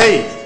Hey!